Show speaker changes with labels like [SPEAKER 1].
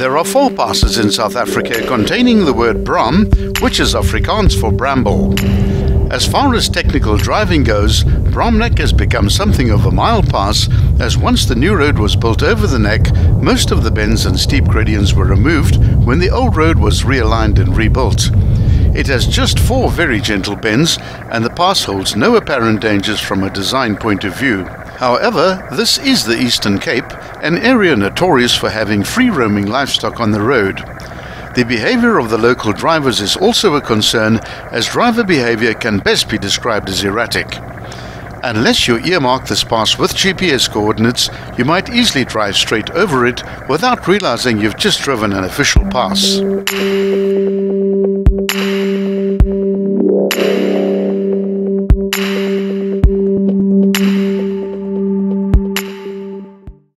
[SPEAKER 1] There are four passes in South Africa containing the word Braam, which is Afrikaans for bramble. As far as technical driving goes, Braamnek has become something of a mile pass, as once the new road was built over the neck, most of the bends and steep gradients were removed when the old road was realigned and rebuilt. It has just four very gentle bends, and the pass holds no apparent dangers from a design point of view. However, this is the Eastern Cape, an area notorious for having free roaming livestock on the road. The behavior of the local drivers is also a concern, as driver behavior can best be described as erratic. Unless you earmark this pass with GPS coordinates, you might easily drive straight over it without realizing you've just driven an official pass.